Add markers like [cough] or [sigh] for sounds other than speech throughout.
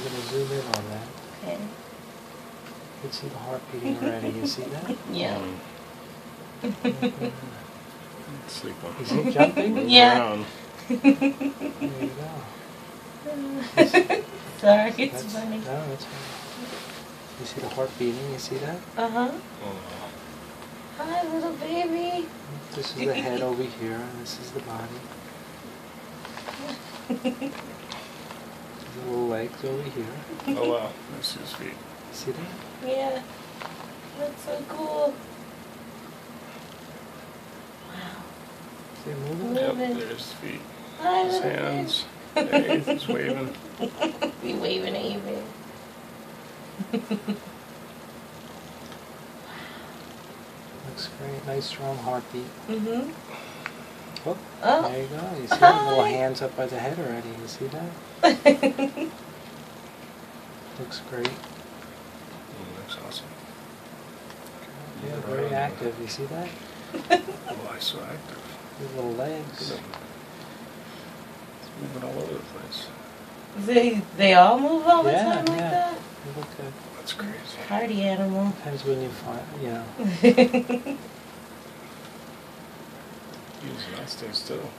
I'm gonna zoom in on that. Okay. You can see the heart beating [laughs] already, you see that? Yeah. [laughs] Sleep on. Is it jumping? [laughs] Yeah. Around. There you go. Sorry, it's That's- funny. No, that's fine. You see the heart beating, you see that? Uh huh. Oh, Hi, little baby. This is the head over here, and this is the body. The little legs over here. oh wow, that's his feet. See that? Yeah. That's so cool. Wow. See it moving? Yep, there's feet. Hi, His little hands. Hey, he's waving. [laughs] baby. Be waving at you, baby. [laughs] Looks great. Nice strong heartbeat. Mm-hmm. Oh, Oh. there you go. You see the little hands up by the head already. You see that? [laughs] Looks great. Mm, that's awesome. Yeah, very active. You see that? Oh, I so active. His little legs. He's moving all over the place. they they all move all the Yeah, time like yeah. that. They look good. That's crazy. Party animal. Depends when you find, you [laughs] know. He's not stay still.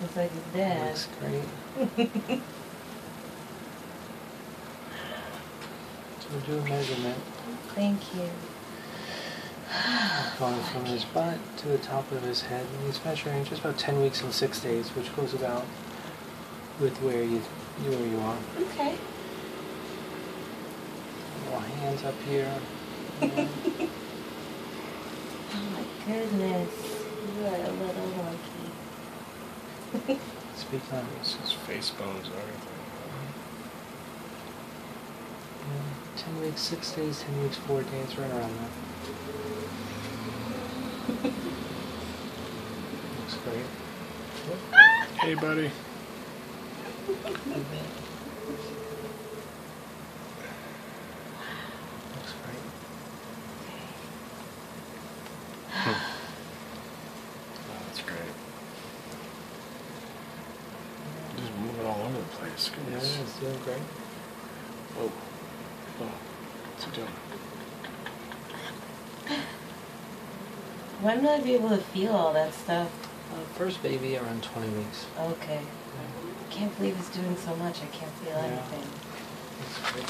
Looks like his dad. Looks great. [laughs] So we'll do a measurement Thank you. going from his butt to the top of his head. And he's measuring just about 10 weeks and 6 days, which goes about with where you, you where you are. Okay. Little hands up here. [laughs] Oh my goodness. You are a little monkey. Speak on It's his face bones and everything. Yeah, 10 weeks, 6 days, 10 weeks, 4 days, right around that. [laughs] Looks great. Hey, buddy. [laughs] Looks great. Oh, that's great. Just moving all over the. Yeah, Goodness. it's doing great. Whoa. Oh, what's he doing? When will I be able to feel all that stuff? Uh, first baby around 20 weeks. Okay. Yeah, Can't believe it's doing so much. I can't feel Yeah. anything. that's great.